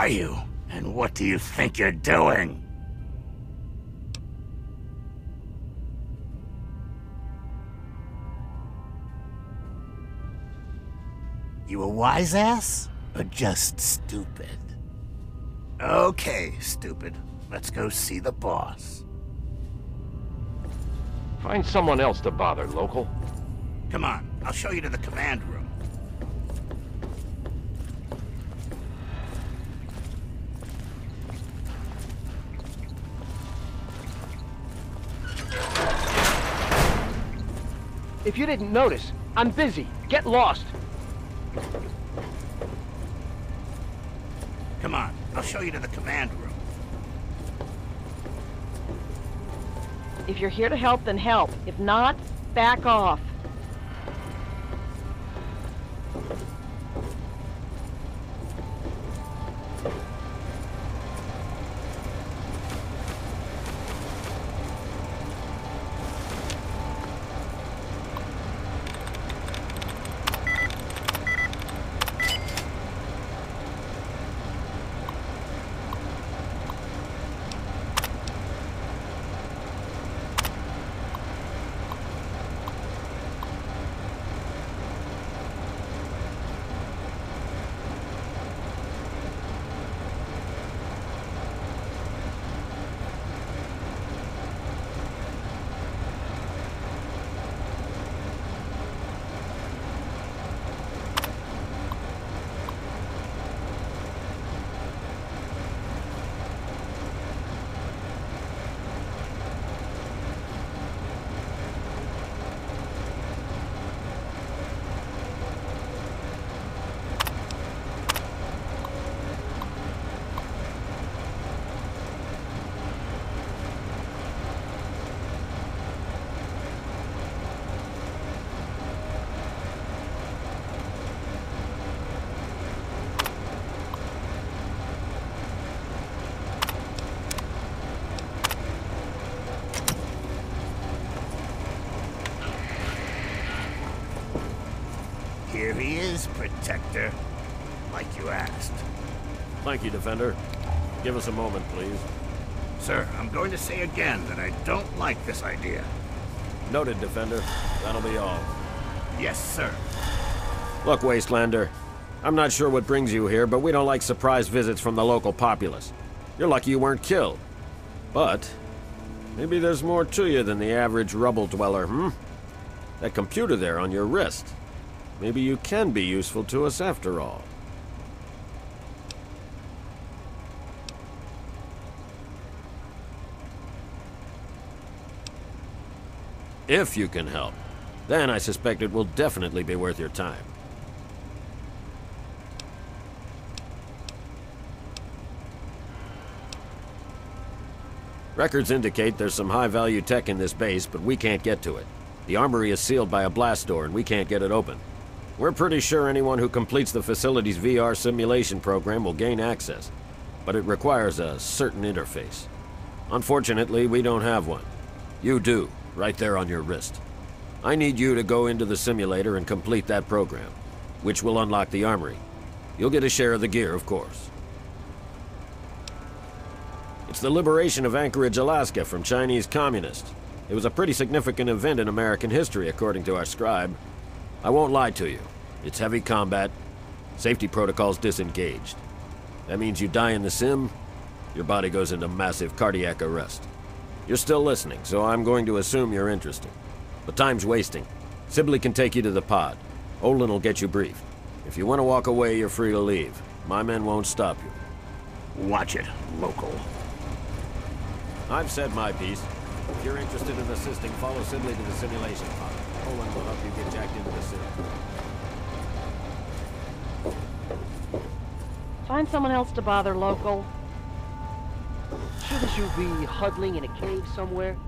are you? And what do you think you're doing? You a wise ass? Or just stupid? Okay, stupid. Let's go see the boss. Find someone else to bother, local. Come on, I'll show you to the command room. If you didn't notice, I'm busy. Get lost. Come on, I'll show you to the command room. If you're here to help, then help. If not, back off. Here he is, Protector. Like you asked. Thank you, Defender. Give us a moment, please. Sir, I'm going to say again that I don't like this idea. Noted, Defender. That'll be all. Yes, sir. Look, Wastelander, I'm not sure what brings you here, but we don't like surprise visits from the local populace. You're lucky you weren't killed. But, maybe there's more to you than the average rubble dweller, hmm? That computer there on your wrist. Maybe you can be useful to us after all. If you can help, then I suspect it will definitely be worth your time. Records indicate there's some high-value tech in this base, but we can't get to it. The armory is sealed by a blast door, and we can't get it open. We're pretty sure anyone who completes the facility's VR simulation program will gain access, but it requires a certain interface. Unfortunately, we don't have one. You do, right there on your wrist. I need you to go into the simulator and complete that program, which will unlock the armory. You'll get a share of the gear, of course. It's the liberation of Anchorage, Alaska from Chinese communists. It was a pretty significant event in American history, according to our scribe. I won't lie to you. It's heavy combat. Safety protocols disengaged. That means you die in the sim, your body goes into massive cardiac arrest. You're still listening, so I'm going to assume you're interested. But time's wasting. Sibley can take you to the pod. Olin will get you briefed. If you want to walk away, you're free to leave. My men won't stop you. Watch it, local. I've said my piece. If you're interested in assisting, follow Sibley to the simulation pod. Olin will help you get jacked into the sim. Find someone else to bother, local. Shouldn't you be huddling in a cave somewhere?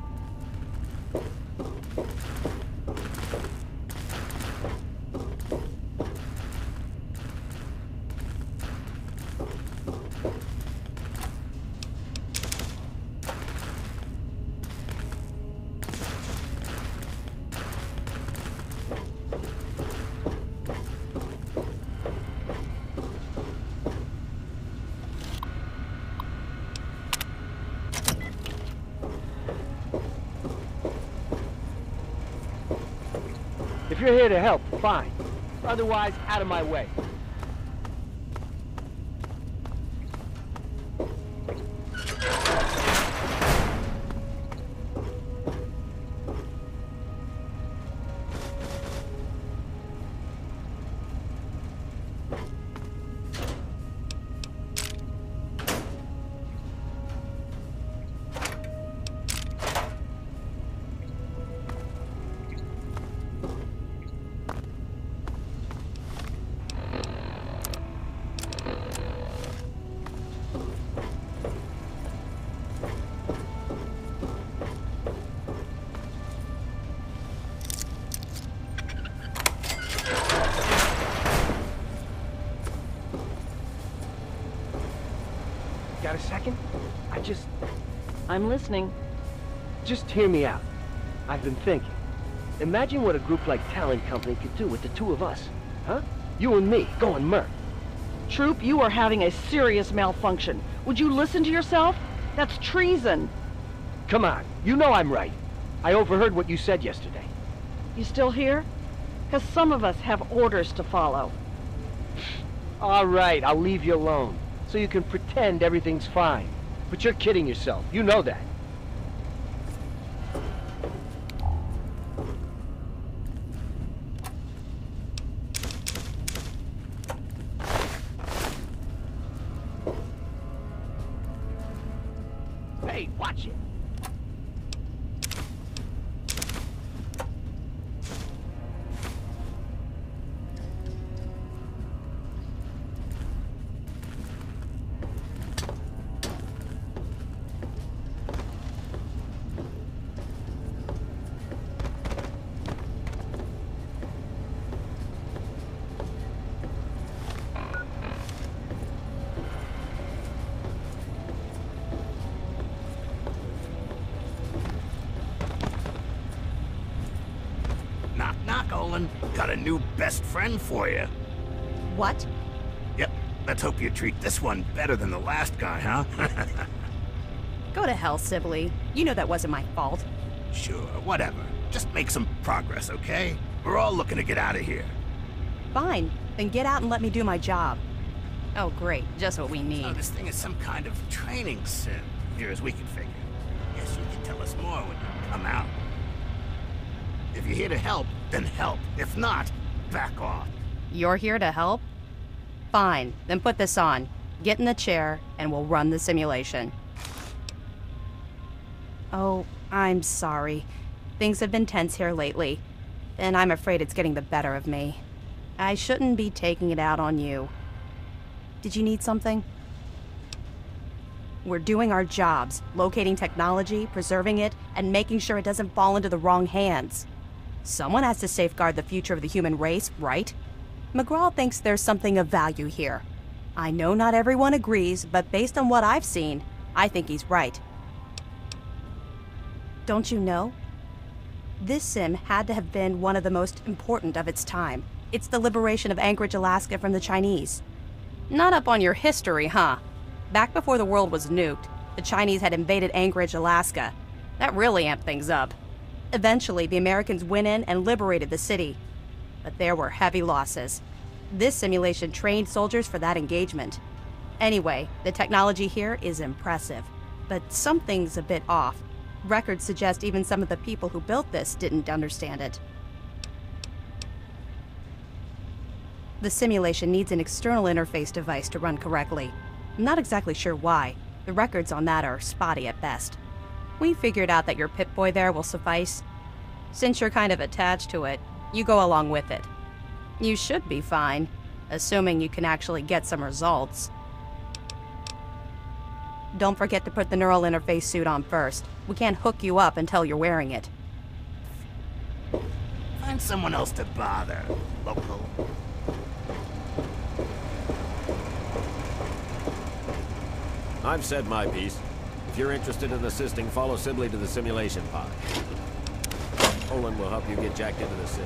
To help, fine. Otherwise, out of my way. I'm listening. Just hear me out. I've been thinking. Imagine what a group like Talon Company could do with the two of us. Huh? You and me, going Merc. Troop, you are having a serious malfunction. Would you listen to yourself? That's treason. Come on, you know I'm right. I overheard what you said yesterday. You still here? Because some of us have orders to follow. All right, I'll leave you alone. So you can pretend everything's fine. But you're kidding yourself. You know that. For you. What? Yep, let's hope you treat this one better than the last guy, huh? Go to hell, Sibley. You know that wasn't my fault. sure, whatever. Just make some progress, okay? We're all looking to get out of here. Fine. Then get out and let me do my job. Oh, great. Just what we need. Oh, this thing is some kind of training sim, here as we can figure. Yes, you can tell us more when you come out. If you're here to help, then help. If not, back off. You're here to help? Fine. Then put this on. Get in the chair, and we'll run the simulation. Oh, I'm sorry. Things have been tense here lately, and I'm afraid it's getting the better of me. I shouldn't be taking it out on you. Did you need something? We're doing our jobs, locating technology, preserving it, and making sure it doesn't fall into the wrong hands. Someone has to safeguard the future of the human race, right? McGraw thinks there's something of value here. I know not everyone agrees, but based on what I've seen, I think he's right. Don't you know? This sim had to have been one of the most important of its time. It's the liberation of Anchorage, Alaska from the Chinese. Not up on your history, huh? Back before the world was nuked, the Chinese had invaded Anchorage, Alaska. That really amped things up. Eventually, the Americans went in and liberated the city. But there were heavy losses. This simulation trained soldiers for that engagement. Anyway, the technology here is impressive, but something's a bit off. Records suggest even some of the people who built this didn't understand it. The simulation needs an external interface device to run correctly. I'm not exactly sure why. The records on that are spotty at best. We figured out that your Pip-Boy there will suffice. Since you're kind of attached to it, you go along with it. You should be fine, assuming you can actually get some results. Don't forget to put the neural interface suit on first. We can't hook you up until you're wearing it. Find someone else to bother, local. I've said my piece. If you're interested in assisting, follow Sibley to the simulation pod. Olin will help you get jacked into the sim.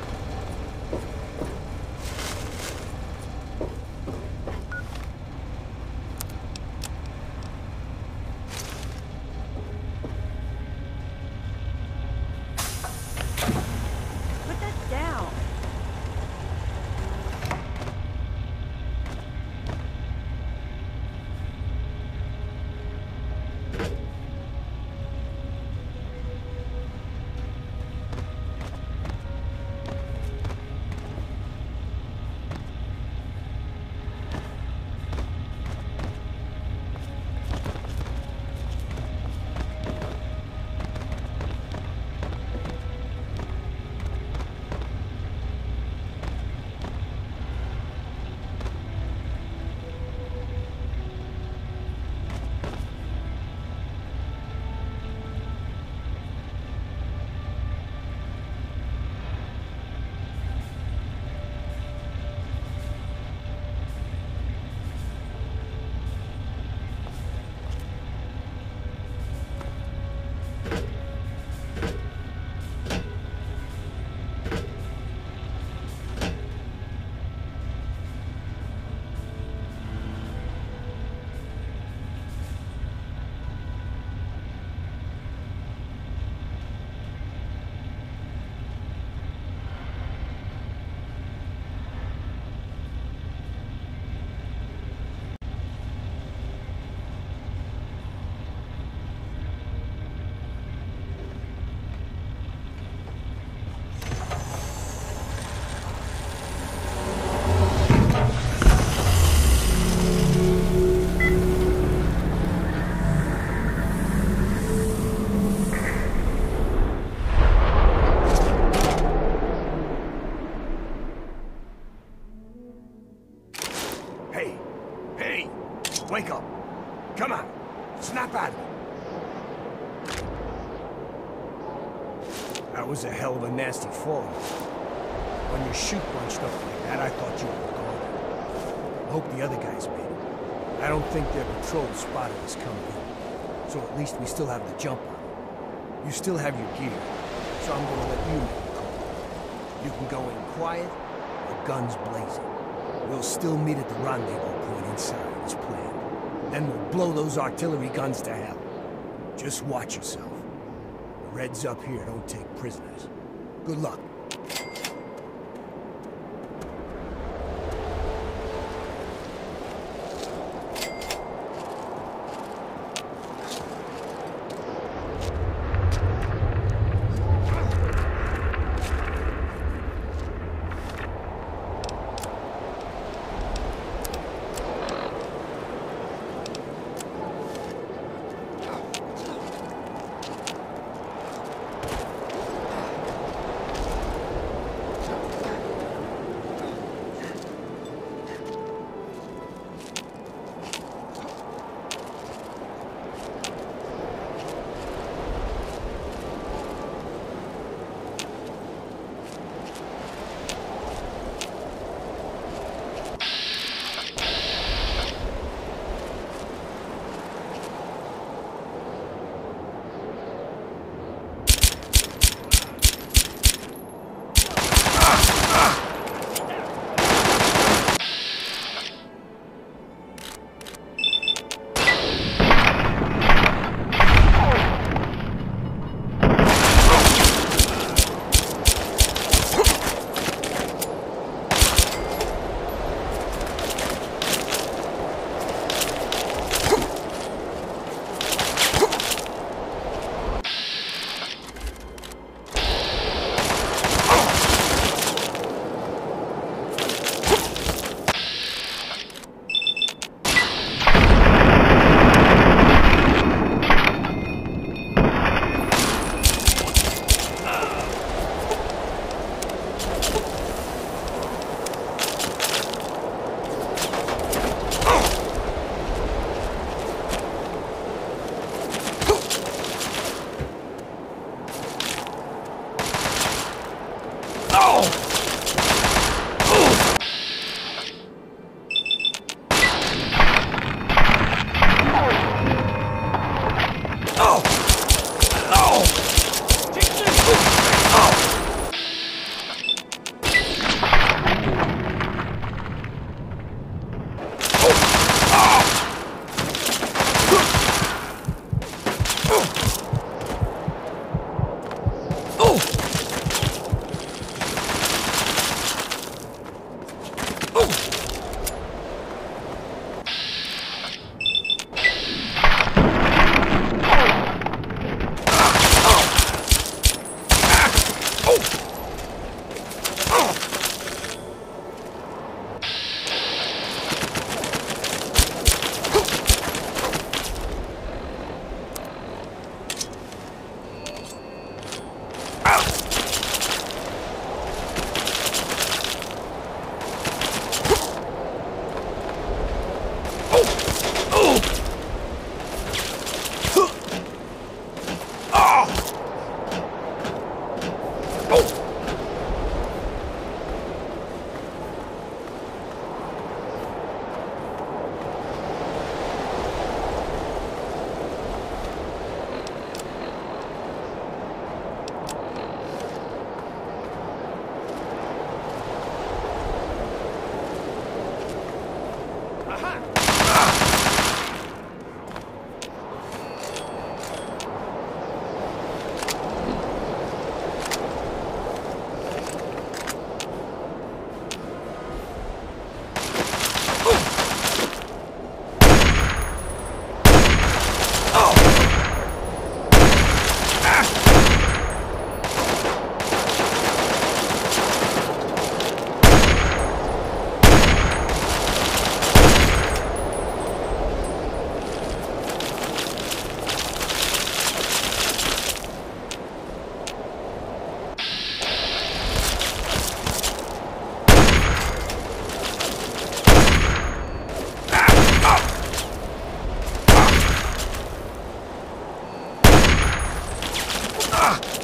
Nasty fall. When you shoot bunched up like that, I thought you were gone. I hope the other guys made it. I don't think their patrol spotted us coming in. So at least we still have the jump on. You still have your gear, so I'm gonna let you make the call. You can go in quiet or guns blazing. We'll still meet at the rendezvous point inside as planned. Then we'll blow those artillery guns to hell. Just watch yourself. The Reds up here don't take prisoners. Good luck. Ah!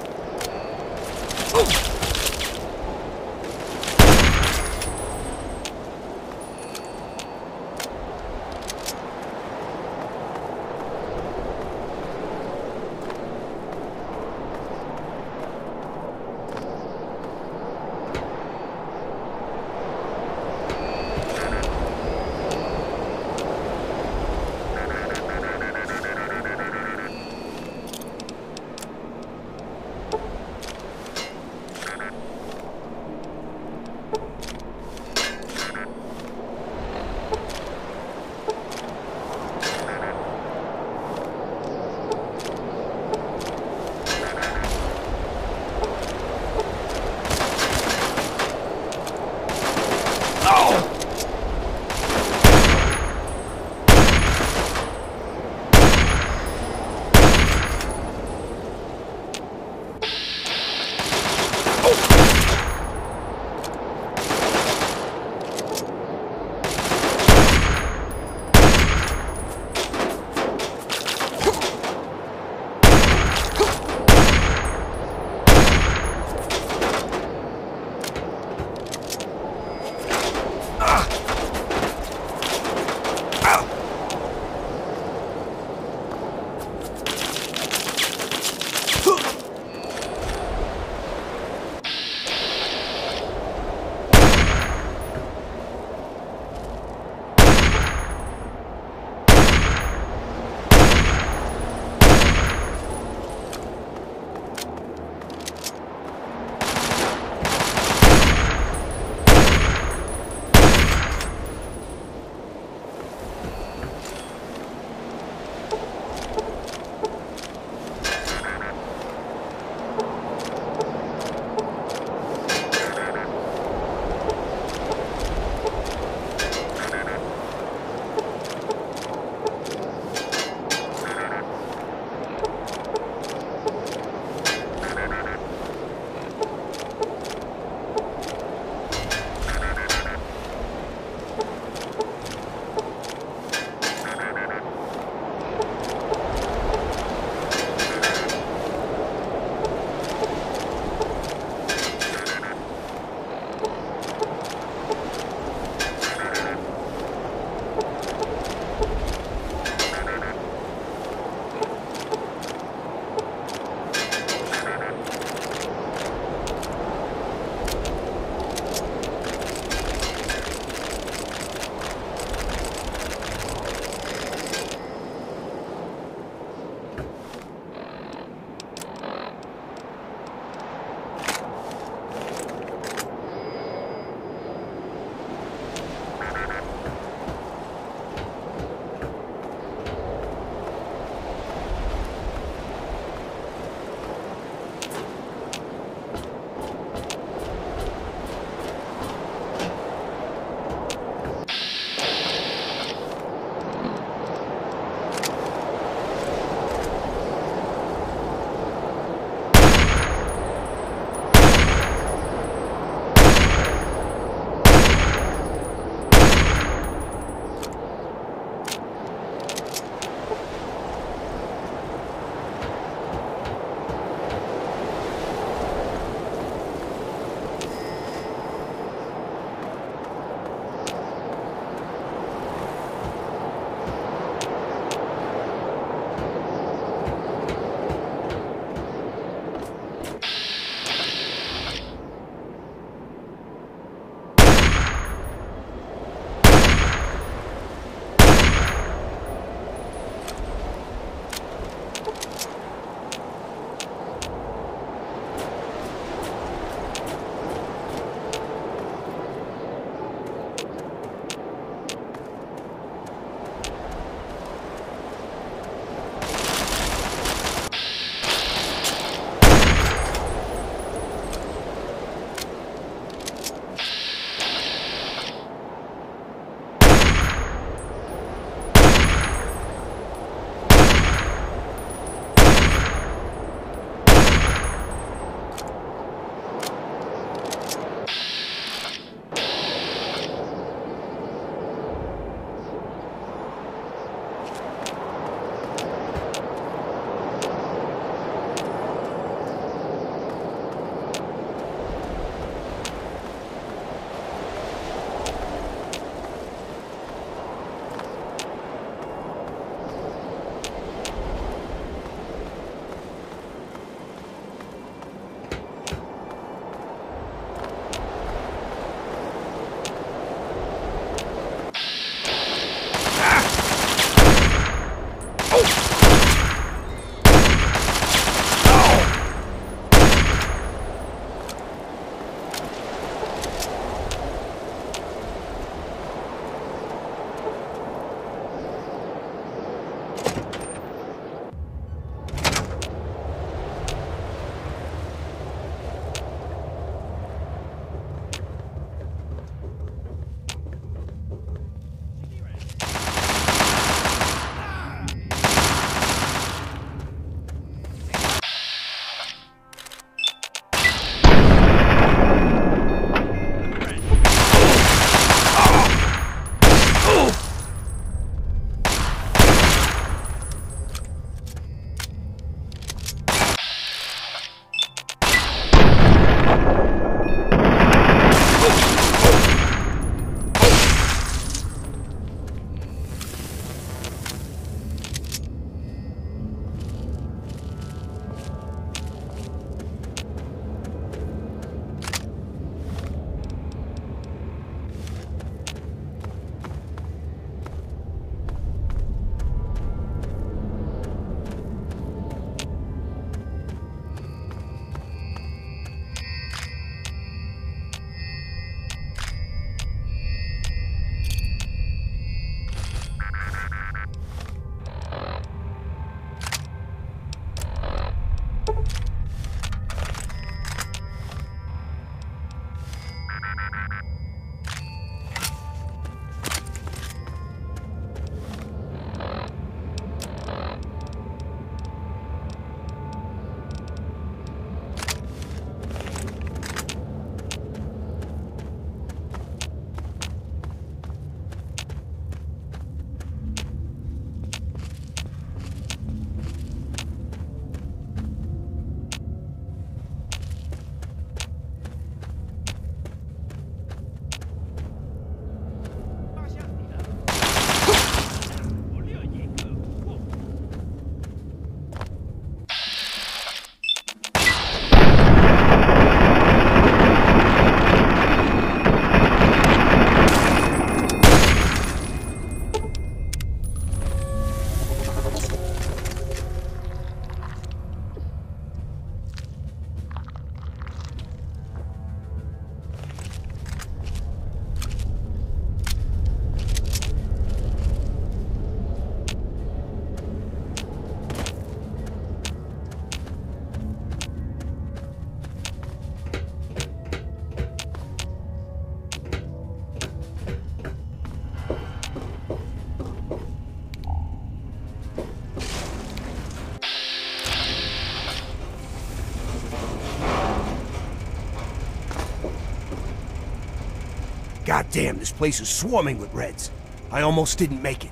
Damn, this place is swarming with Reds. I almost didn't make it.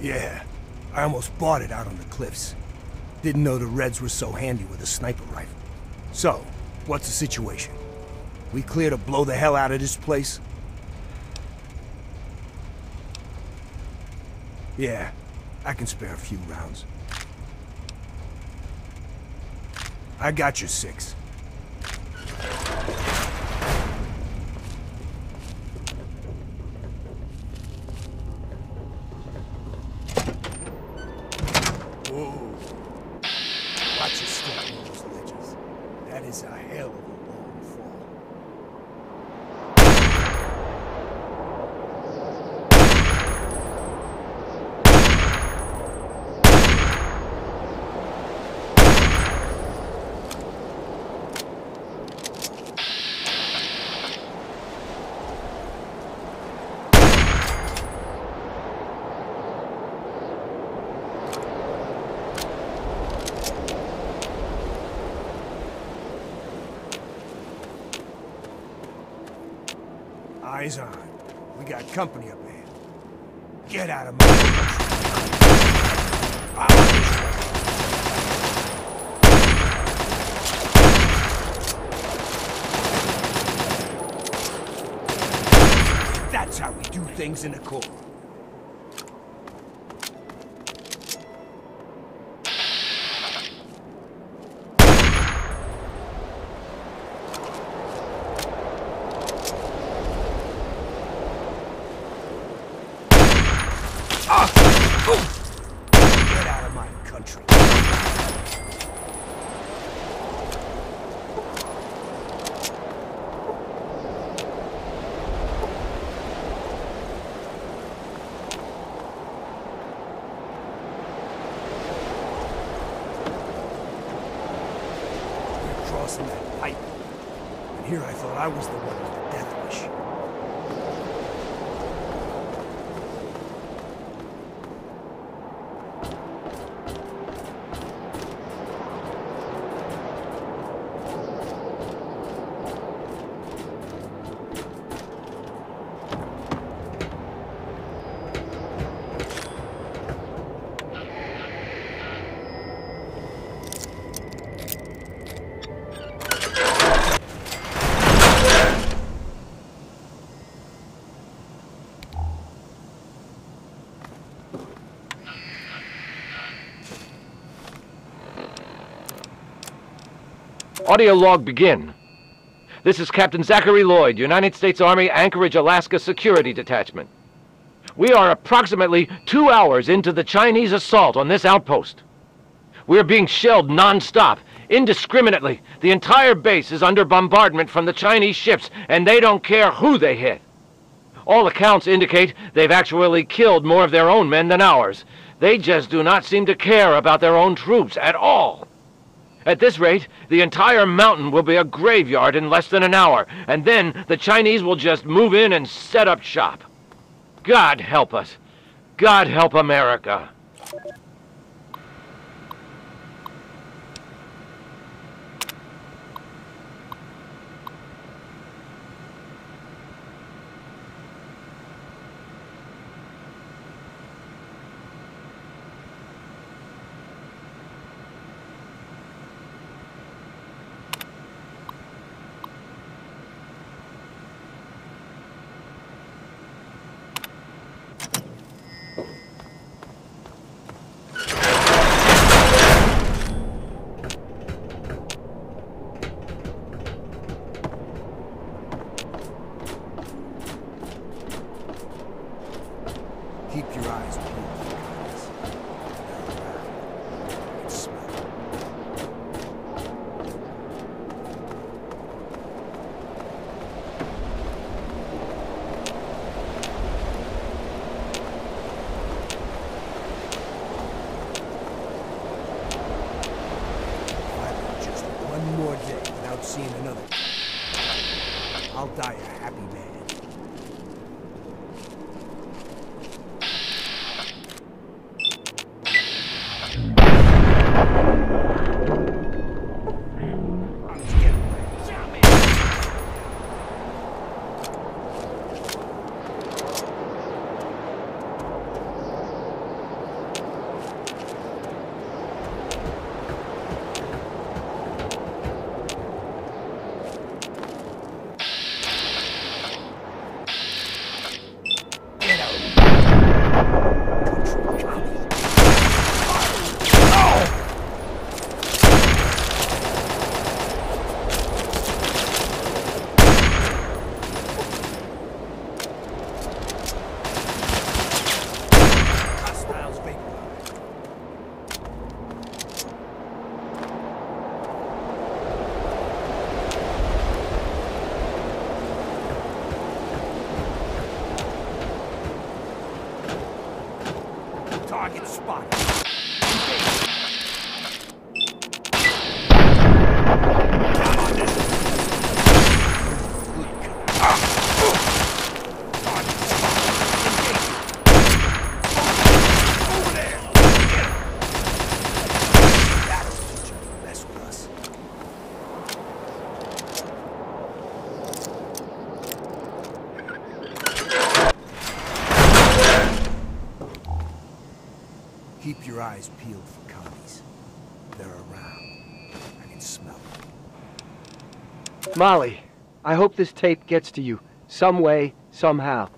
Yeah, I almost bought it out on the cliffs. Didn't know the Reds were so handy with a sniper rifle. So, what's the situation? We clear to blow the hell out of this place? Yeah, I can spare a few rounds. I got your six. Whoa. Watch your step on those ledges. That is a hell of a long fall. Eyes on. We got company up ahead. Get out of my That's how we do things in the Corps. Get out of my country. We're crossing that pipe. And here Audio log begin. This is Captain Zachary Lloyd, United States Army Anchorage, Alaska Security Detachment. We are approximately two hours into the Chinese assault on this outpost. We are being shelled non-stop, indiscriminately. The entire base is under bombardment from the Chinese ships, and they don't care who they hit. All accounts indicate they've actually killed more of their own men than ours. They just do not seem to care about their own troops at all. At this rate, the entire mountain will be a graveyard in less than an hour, and then the Chinese will just move in and set up shop. God help us. God help America. Keep your eyes peeled, guys. They're around. I can smell it. If I live just one more day without seeing another, I'll die a happy man. eyes peeled for commies. They're around. I can smell them. Molly, I hope this tape gets to you. Some way, somehow.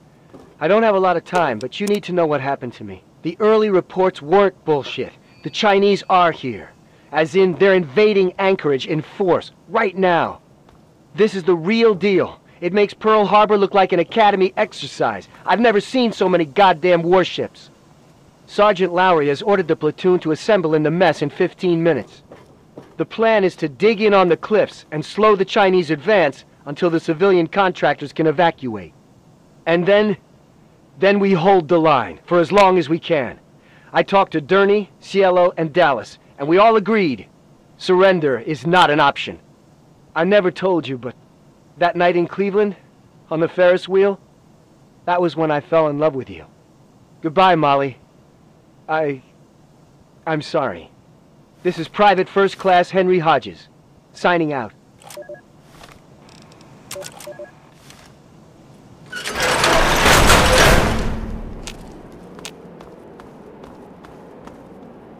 I don't have a lot of time, but you need to know what happened to me. The early reports weren't bullshit. The Chinese are here. As in, they're invading Anchorage in force, right now. This is the real deal. It makes Pearl Harbor look like an Academy exercise. I've never seen so many goddamn warships. Sergeant Lowry has ordered the platoon to assemble in the mess in 15 minutes. The plan is to dig in on the cliffs and slow the Chinese advance until the civilian contractors can evacuate. And then, then we hold the line for as long as we can. I talked to Durney, Cielo, and Dallas, and we all agreed surrender is not an option. I never told you, but that night in Cleveland, on the Ferris wheel, that was when I fell in love with you. Goodbye, Molly. I... I'm sorry. This is Private First Class Henry Hodges, signing out.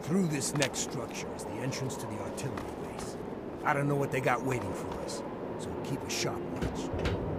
Through this next structure is the entrance to the artillery base. I don't know what they got waiting for us, so keep a sharp watch.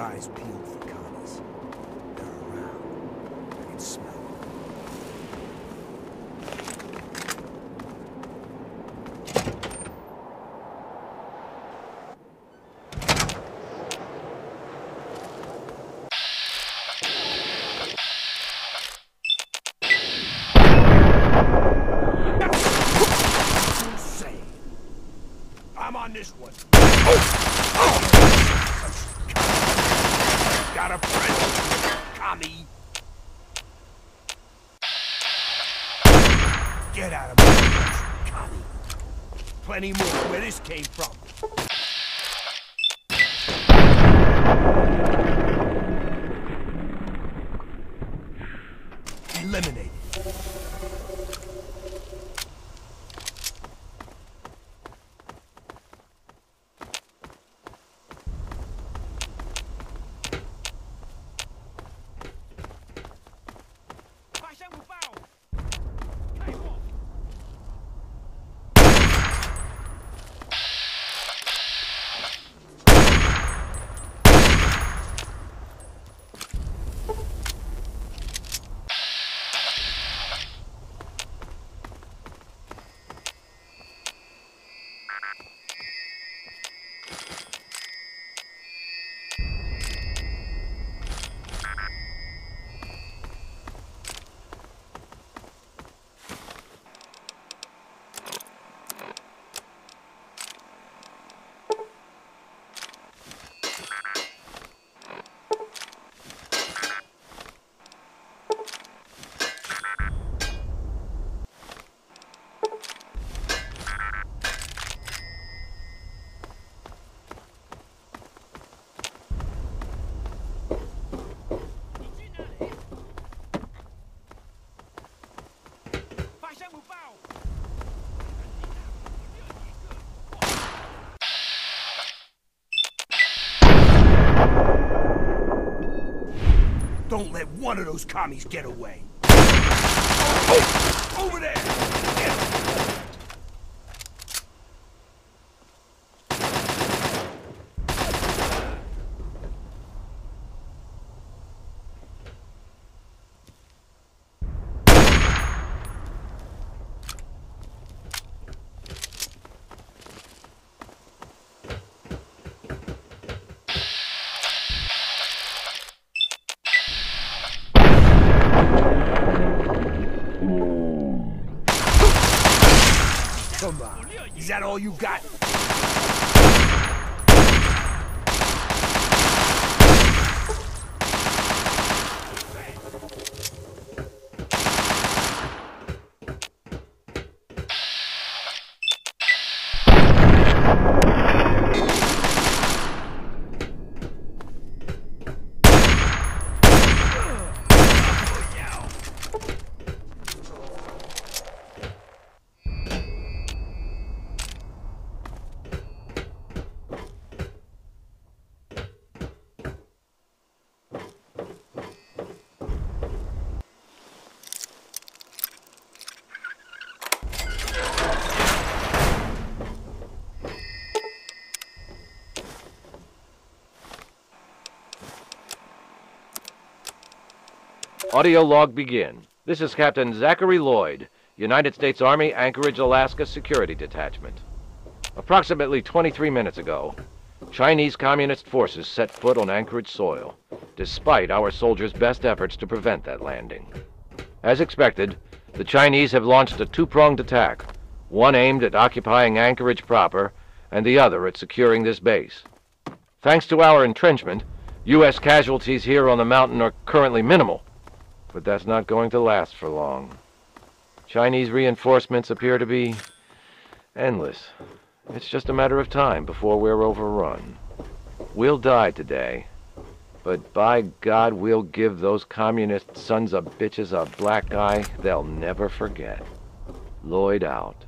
Eyes peeled for commies. They're around. I can smell them. Insane. I'm on this one. Got a friend, commie. Get out of my face, commie. Plenty more where this came from. Don't let one of those commies get away. Oh, over there! Get him. Come on. Is that all you got? Audio log begin. This is Captain Zachary Lloyd, United States Army Anchorage, Alaska Security Detachment. Approximately 23 minutes ago, Chinese Communist forces set foot on Anchorage soil, despite our soldiers' best efforts to prevent that landing. As expected, the Chinese have launched a two-pronged attack, one aimed at occupying Anchorage proper, and the other at securing this base. Thanks to our entrenchment, U.S. casualties here on the mountain are currently minimal, but that's not going to last for long. Chinese reinforcements appear to be endless. It's just a matter of time before we're overrun. We'll die today, but by God, we'll give those communist sons of bitches a black eye they'll never forget. Lloyd out.